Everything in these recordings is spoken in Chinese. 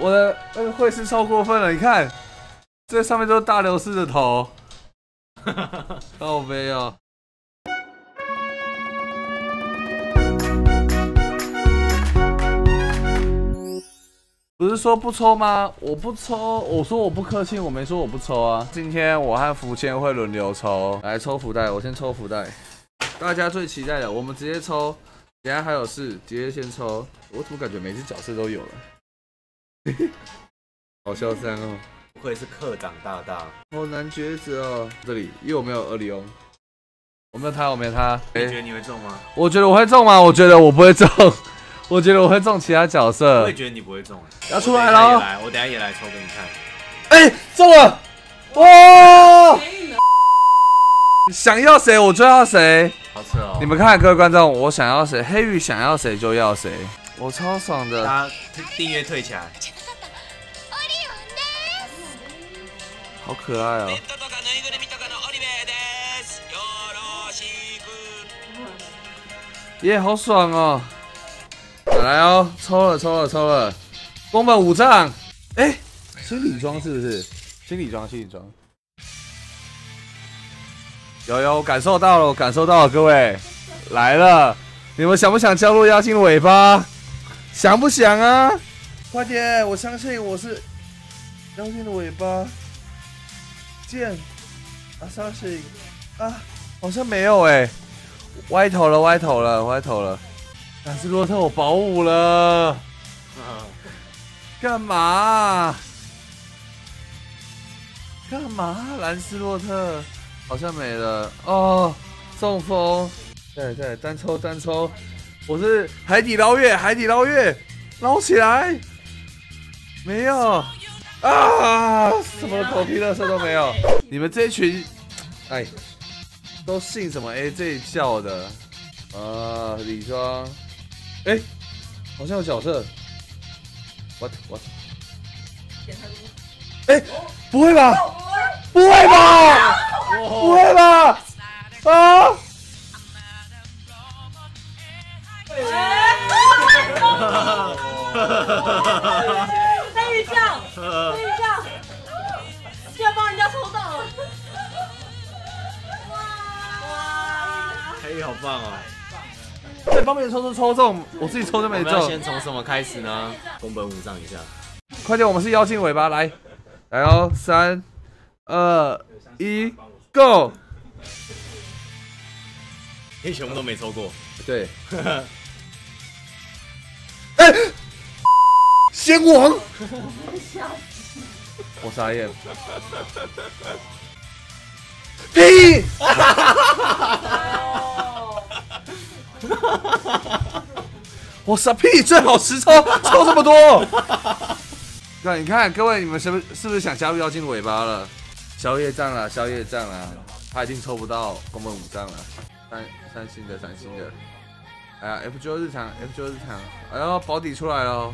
我的那个会师超过分了，你看，这上面都是大流士的头，哦没有。不是说不抽吗？我不抽，我说我不客气，我没说我不抽啊。今天我和福谦会轮流抽，来抽福袋，我先抽福袋。大家最期待的，我们直接抽。等下还有事，直接先抽。我怎么感觉每只角色都有了？好嚣张哦！不愧是课长大大，好难抉择哦。这里因为我没有厄里翁，我没有他，我没有他。你觉得你会中吗？我觉得我会中吗？我觉得我不会中。我觉得我会中其他角色。我也觉得你不会中。要出来了！来，我等下也来抽给你看。哎，中了！哇！想要谁我就要谁。好吃哦！你们看，各位观众，我想要谁，黑羽想要谁就要谁，我超爽的。大家订阅退起来。好可爱哦！耶，好爽哦！来哦，抽了抽了抽了，宫本武藏，哎，心理装是不是？心理装，心理装。有有，我感受到了，我感受到了，各位来了，你们想不想加入妖精的尾巴？想不想啊？快点，我相信我是妖精的尾巴。剑，阿萨西，啊，好像没有哎，歪头了，歪头了，歪头了。兰斯洛特，我保五了。啊 干嘛？干嘛？兰斯洛特好像没了哦。中风，对对，单抽单抽。我是海底捞月，海底捞月，捞起来。没有。啊！什么狗屁乐色都没有！你们这一群，哎，都信什么 AJ 叫的？啊，李庄，哎，好像有角色。What what？哎，不会吧？不会吧？不会吧？啊！黑酱，黑好棒哦！对，帮别人抽中抽中，我自己抽都没中。先从什么开始呢？宫本武藏一下。快点，我们是妖精尾巴，来，来哦，三、二、一，Go！你全部都没抽过。对。哎。仙王，我傻眼。屁！我傻屁，最好实抽，抽这么多。对，你看，各位，你们是不是是不是想加入妖精的尾巴了？宵夜战了，宵夜战了，他已经抽不到宫本武藏了。三三星的，三星的。哎呀，F 九日常，F 九日常。哎呦，保底出来了。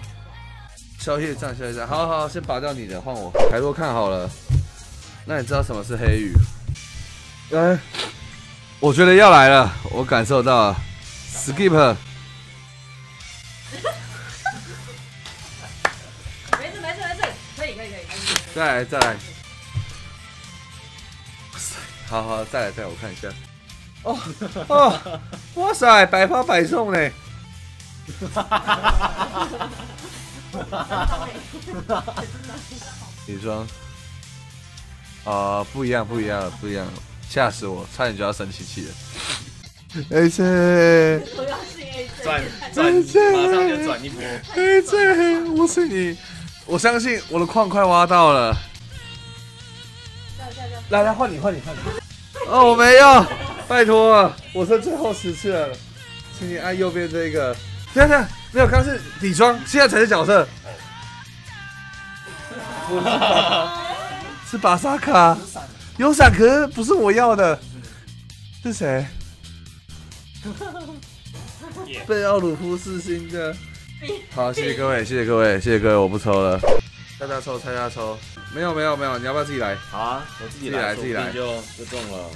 宵夜战，宵夜战，好好，先拔掉你的，换我。台多看好了，那你知道什么是黑羽？哎，我觉得要来了，我感受到。Skip。没事没事没事，可以可以可以。再来再来。哇塞，好好再来再来，我看一下。哦哦，哇塞，百发百中嘞。女装啊，不一样，不一样，不一样，吓死我，差点就要生气气了。AJ，转转，马上就转一波。AJ，我是你，我相信我的矿快挖到了。来来，换你，换你，换你。哦，我没有，拜托，我剩最后十次了，请你按右边这个。等等，没有，刚是底妆，现在才是角色。是巴萨卡，有闪壳不是我要的，是谁？贝奥鲁夫四星的。好，谢谢各位，谢谢各位，谢谢各位，我不抽了。大家抽，大家抽。没有，没有，没有，你要不要自己来？好啊，我自己来，自己来就就中了。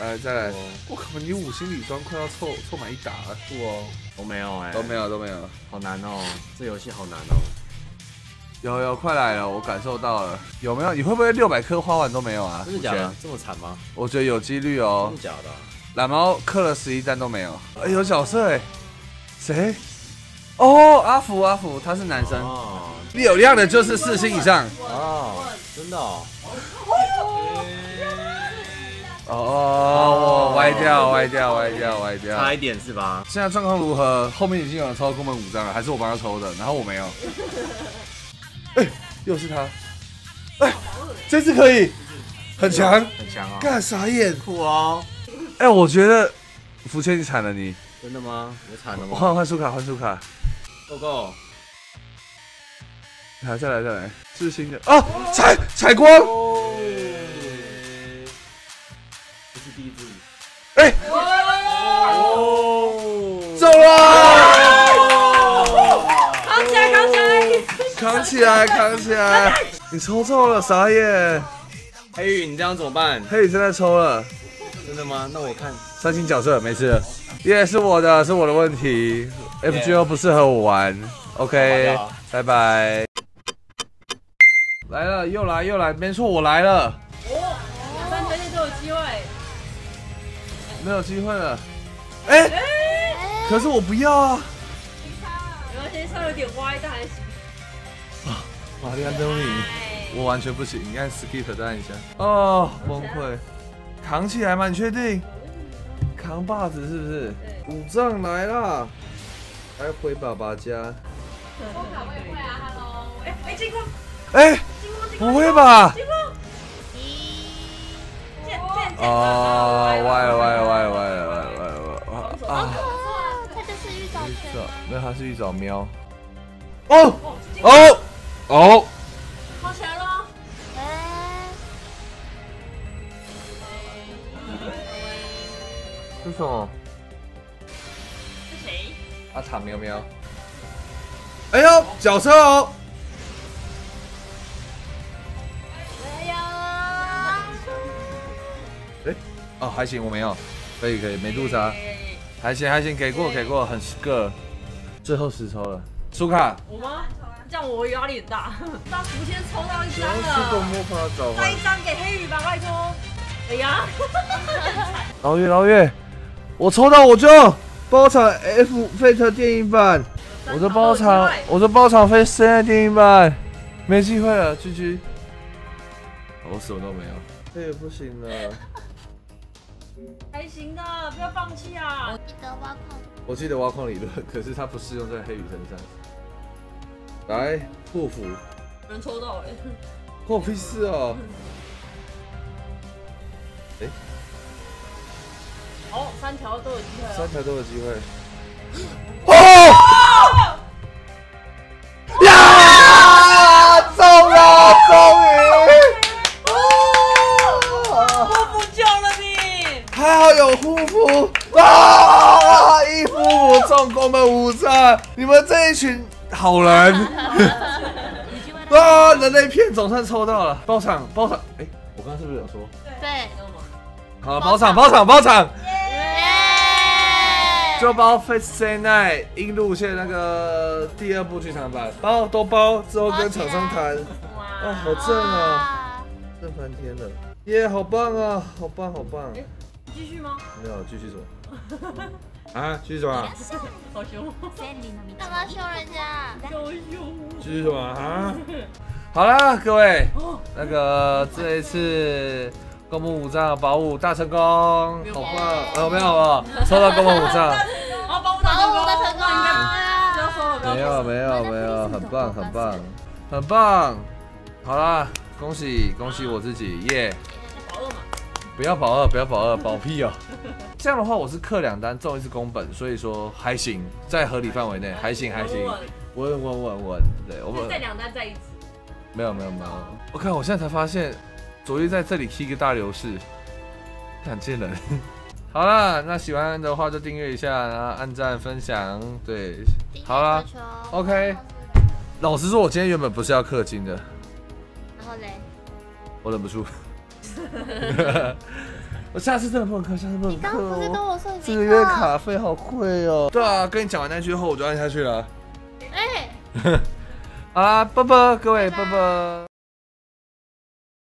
来，再来。我靠，你五星礼装快要凑凑满一打了，不哦，都没有哎，都没有，都没有，好难哦，这游戏好难哦。有有，快来了，我感受到了。有没有？你会不会六百颗花完都没有啊？真的假的？这么惨吗？我觉得有几率哦真。的假的啊？懒猫氪了十一单都没有。哎、有角色哎，谁？哦，阿福阿福，他是男生。哦有亮的就是四星以上。哦，真的哦。哦，我歪掉歪掉歪掉歪掉。差一点是吧？现在状况如何？后面已经有人抽宫本五张了，还是我帮他抽的？然后我没有。哎、又是他。哎、这次可以，很强。很强啊。干啥眼。酷哦。哎、我觉得福谦你惨了你。真的吗？我惨了吗？换换书卡，换书卡。够够。来，再来再来，是新的？啊，采采光。哦。这是第一支。哎、哦。走了！扛起来，扛起来！扛起来，扛起来！你抽中了，傻眼！黑羽，你这样怎么办？嘿，真的抽了。真的吗？那我看。三星角色没事，耶、是我的，是我的问题。FGO 不适合我玩，OK，拜拜。来了，又来又来，没错，我来了，哦三绝对都有机会。没有机会了。哎、可是我不要啊！没关系，稍微有点歪，但还行。啊玛丽安东尼，哎我完全不行，你按 skip 再按一下。哦，崩溃，扛起来吗？你确定？扛把子是不是？五藏来啦！来回爸爸家。哎哎，金光，哎、不会吧？金光，见见见！哦，歪了歪了歪了歪了歪了歪了歪了啊！他，就是玉藻玉藻圈吗？没有，它是玉藻喵。哦哦，哦什么？是谁？阿塔喵喵。哎呦，角色哦！哎呀，哎，哦，还行，我没有，可以可以，没路杀，还行还行，给过给过，很个。最后十抽了，出卡。我吗？这样我压力很大。当福先抽到一张了，魔法一张给黑羽吧，拜托。哎呀，老岳老岳，我抽到我就包场 F Fate 电影版，我的包场我的包场飞现在电影版，没机会了，居居。我什么都没有，这也不行了。还行的，不要放弃啊！我记得挖矿。我记得挖矿理论，可是它不适用在黑羽身上。来护符，有人抽到哎，关我屁事哦！好，三条都有机会三哦。条都有机会。哦！呀！中了，终于！哦我不救了你！还好有护符啊！一夫我中宫本武藏，你们这一群好人 啊！人类片总算抽到了，包场包场，哎、我刚刚是不是有说？对，好了，包场包场包场，耶！就包《Face Stay Night》音路线那个第二部剧场版，包都包，之后跟厂商谈，哇哦，好正啊，哇正翻天了，耶，好棒啊，好棒好棒，继续吗？没有继续什么？啊，继续什么？好凶，干嘛凶人家？好凶！继续什么啊？好啦，各位，那个这一次公募五藏宝五大成功，好棒！呃，没有啊，抽到公募五藏，好，保护保成功，护的成功那应该啊！不要说了，没。有没有没有，很棒很棒很棒。好啦，恭喜恭喜我自己，耶！保二嘛，不要保二，不要保二，保屁哦！这样的话，我是刻两单中一次宫本，所以说还行，在合理范围内，还行还行，稳稳稳稳。对我们再两单再一次。没有没有没有，我看我现在才发现，昨夜在这里踢个大流士，看见人。好啦，那喜欢的话就订阅一下，然后按赞分享。对，好啦，OK 老实说，我今天原本不是要氪金的，然后嘞，我忍不住。我下次真的不能氪，下次不能氪你刚刚不是跟哦。我说你这个月卡费好贵哦。对啊，跟你讲完那句后，我就按下去了。哎，好 好啦，啵啵，各位啵啵。